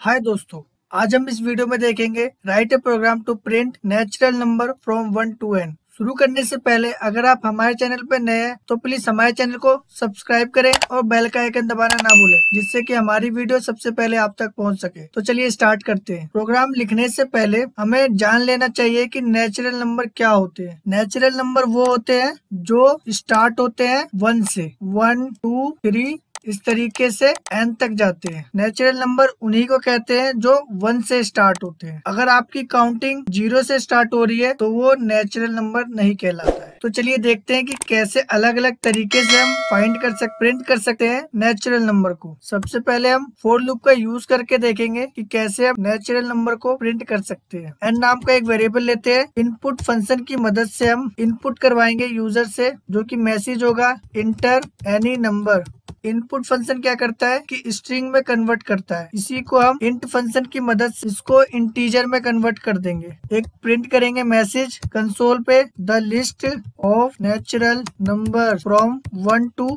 हाय दोस्तों, आज हम इस वीडियो में देखेंगे write a program to print natural number from one to N शुरू करने से पहले अगर आप हमारे चैनल पर नए हैं तो प्लीज़ हमारे चैनल को सब्सक्राइब करें और बेल का आइकन दबाना ना भूलें, जिससे कि हमारी वीडियो सबसे पहले आप तक पहुँच सके। तो चलिए स्टार्ट करते हैं। प्रोग्राम लिखने से पहले हमें जान लेना चाहिए कि नेचुरल नंबर क्या होते हैं। नेचुरल नंबर वो होते हैं जो स्टार्ट होते हैं वन से। वन टू थ्री इस तरीके से एन तक जाते हैं। नेचुरल नंबर उन्हीं को कहते हैं जो वन से स्टार्ट होते हैं। अगर आपकी काउंटिंग ज़ीरो से स्टार्ट हो रही है तो वो नेचुरल नंबर नहीं कहलाता है। तो चलिए देखते हैं कि कैसे अलग अलग तरीके से हम फाइंड कर सकते प्रिंट कर सकते हैं नेचुरल नंबर को। सबसे पहले हम फोर लूप का यूज़ करके देखेंगे कि कैसे हम नेचुरल नंबर को प्रिंट कर सकते हैं। एन नाम का एक वेरिएबल लेते हैं। इनपुट फ़ंक्शन की मदद से हम इनपुट करवाएँगे यूज़र से, जो कि मैसेज होगा enter any number input function क्या करता है कि स्ट्रिंग में कन्वर्ट करता है। इसी को हम इंट फ़ंक्शन की मदद से इसको इंटीजर में कन्वर्ट कर देंगे। एक प्रिंट करेंगे मैसेज, कंसोल पे the list of natural number from one to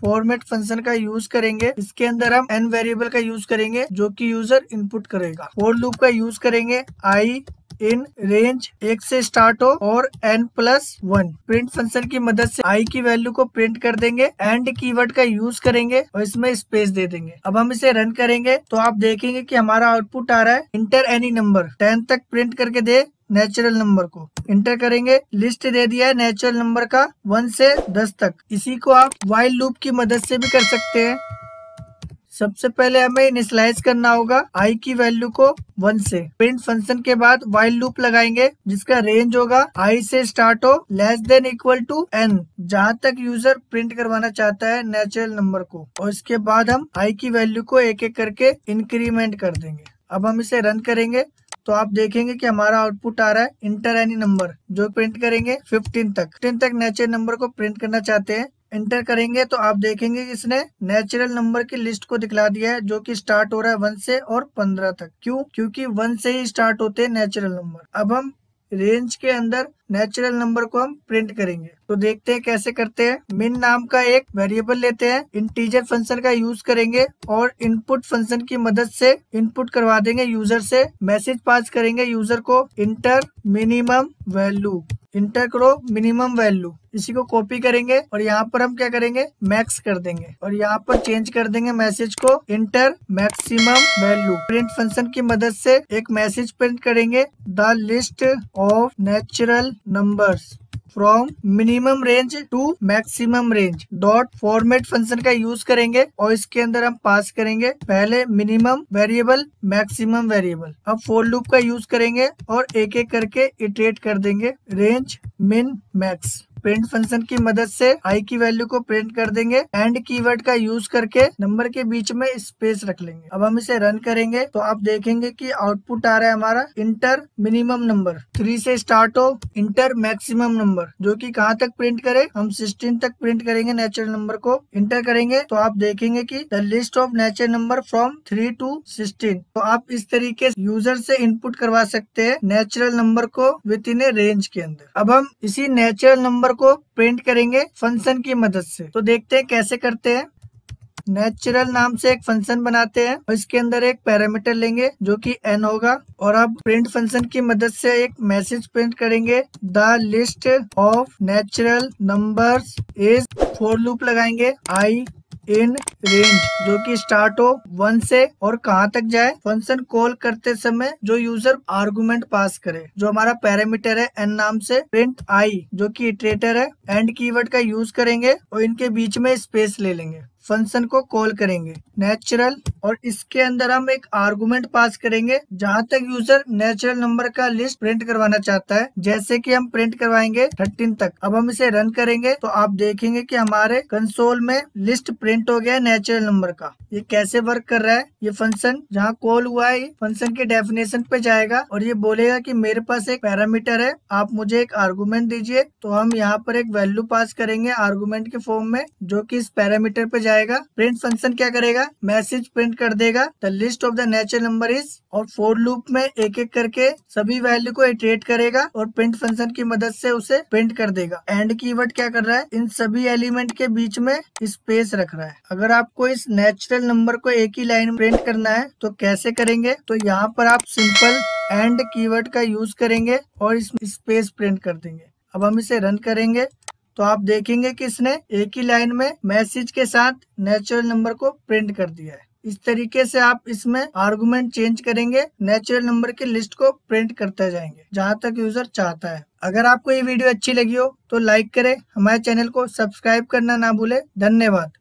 format function का यूज़ करेंगे। इसके अंदर हम एन वेरिएबल का यूज़ करेंगे जो कि यूज़र इनपुट करेगा। फोर लूप का यूज़ करेंगे आई इन रेंज एक से स्टार्ट हो और N plus one print function की मदद से आई की वैल्यू को प्रिंट कर देंगे एंड कीवर्ड का यूज़ करेंगे और इसमें स्पेस दे देंगे। अब हम इसे रन करेंगे तो आप देखेंगे कि हमारा आउटपुट आ रहा है। इंटर एनी नंबर टेन तक प्रिंट करके दे नेचुरल नंबर को। इंटर करेंगे लिस्ट दे दिया है नेचुरल नंबर का वन से दस तक। इसी को आप वाइल्ड लूप की मदद से भी कर सकते हैं। सबसे पहले हमें इनिशलाइज करना होगा आई की वैल्यू को वन से। प्रिंट फ़ंक्शन के बाद वाइल लूप लगाएँगे, जिसका रेंज होगा आई से स्टार्ट हो less than equal to N जहाँ तक यूज़र प्रिंट करवाना चाहता है नेचुरल नंबर को। और इसके बाद हम आई की वैल्यू को एक एक करके इंक्रीमेंट कर देंगे। अब हम इसे रन करेंगे तो आप देखेंगे कि हमारा आउटपुट आ रहा है इंटर एनी नंबर जो प्रिंट करेंगे 15 तक। 15 तक नेचुरल नंबर को प्रिंट करना चाहते हैं एंटर करेंगे तो आप देखेंगे कि इसने नेचुरल नंबर की लिस्ट को दिखला दिया है, जो कि स्टार्ट हो रहा है वन से और पंद्रह तक। क्यों? क्योंकि वन से ही स्टार्ट होते हैं नेचुरल नंबर अब हम रेंज के अंदर नेचुरल नंबर को हम प्रिंट करेंगे। तो देखते हैं कैसे करते हैं। मिन नाम का एक वेरिएबल लेते हैं। इंटीजर फ़ंक्शन का यूज़ करेंगे और इनपुट फ़ंक्शन की मदद से इनपुट करवा देंगे यूज़र से। मैसेज पास करेंगे यूज़र को। इंटर मिनिमम वैल्यू इंटर करो मिनिमम वैल्यू इसी को कॉपी करेंगे और यहाँ पर हम क्या करेंगे? मैक्स कर देंगे। और यहाँ पर चेंज कर देंगे मैसेज को। Enter maximum value print function की मदद से एक मैसेज प्रिंट करेंगे। The list of natural numbers from minimum range to maximum range dot format function का यूज़ करेंगे और इसके अंदर हम पास करेंगे पहले मिनिमम वेरिएबल मैक्सिमम वेरिएबल अब फोर लूप का यूज़ करेंगे और एक एक करके इटरेट कर देंगे. Range min max print function की मदद से आई की वैल्यू को प्रिंट कर देंगे एंड कीवर्ड का यूज़ करके नंबर के बीच में स्पेस रख लेंगे। अब हम इसे रन करेंगे तो आप देखेंगे कि आउटपुट आ रहा है हमारा इंटर मिनिमम नंबर थ्री से स्टार्ट हो इंटर मैक्सिमम नंबर जो कि कहाँ तक प्रिंट करे? हम सिक्सटीन तक प्रिंट करेंगे नेचुरल नंबर को। इंटर करेंगे तो आप देखेंगे की the list of natural number from three to sixteen तो आप इस तरीके यूज़र से इनपुट करवा सकते हैं नेचुरल नंबर को विद इन ए रेंज के अंदर। अब हम इसी नेचुरल नंबर को प्रिंट करेंगे फ़ंक्शन की मदद से। तो देखते हैं कैसे करते हैं। नेचुरल नाम से एक फ़ंक्शन बनाते हैं और इसके अंदर एक पैरामीटर लेंगे जो कि एन होगा। और अब प्रिंट फ़ंक्शन की मदद से एक मैसेज प्रिंट करेंगे। The list of natural numbers is for loop लगाएँगे। आई इन रेंज जो कि स्टार्ट हो वन से और कहाँ तक जाए? फ़ंक्शन कॉल करते समय जो यूज़र आर्गुमेंट पास करे, जो हमारा पैरामीटर है एन नाम से प्रिंट आई जो कि इटरेटर है एंड कीवर्ड का यूज़ करेंगे और इनके बीच में स्पेस ले लेंगे। फ़ंक्शन को कॉल करेंगे। नेचुरल और इसके अंदर हम एक आर्गुमेंट पास करेंगे, जहाँ तक यूज़र नेचुरल नंबर का लिस्ट प्रिंट करवाना चाहता है। जैसे कि हम प्रिंट करवाएँगे थर्टीन तक। अब हम इसे रन करेंगे तो आप देखेंगे कि हमारे कंसोल में लिस्ट प्रिंट हो गया नेचुरल नंबर का। ये कैसे वर्क कर रहा है? ये फ़ंक्शन, जहाँ कॉल हुआ है फ़ंक्शन के डेफिनेशन पे जाएगा और ये बोलेगा की मेरे पास एक पैरामीटर है, आप मुझे एक आर्गूमेंट दीजिए। तो हम यहाँ पर एक वैल्यू पास करेंगे आर्गूमेंट के फॉर्म में, जो की इस पैरामीटर पे आएगा प्रिंट फ़ंक्शन क्या करेगा? मैसेज प्रिंट कर देगा। The list of the natural number is और फोर लूप में एक एक करके सभी वैल्यू को इटरेट करेगा और प्रिंट फ़ंक्शन की मदद से उसे प्रिंट कर देगा। एंड कीवर्ड क्या कर रहा है? इन सभी एलिमेंट के बीच में स्पेस रख रहा है। अगर आपको इस नेचुरल नंबर को एक ही लाइन प्रिंट करना है तो कैसे करेंगे? तो यहाँ पर आप सिंपल एंड कीवर्ड का यूज़ करेंगे और इस स्पेस प्रिंट कर देंगे। अब हम इसे रन करेंगे। तो आप देखेंगे कि इसने एक ही लाइन में मैसेज के साथ नेचुरल नंबर को प्रिंट कर दिया है। इस तरीके से आप इसमें आर्गुमेंट चेंज करेंगे नेचुरल नंबर की लिस्ट को प्रिंट करते जाएँगे, जहाँ तक यूज़र चाहता है। अगर आपको ये वीडियो अच्छी लगी हो तो लाइक करें। हमारे चैनल को सब्सक्राइब करना ना भूले। धन्यवाद।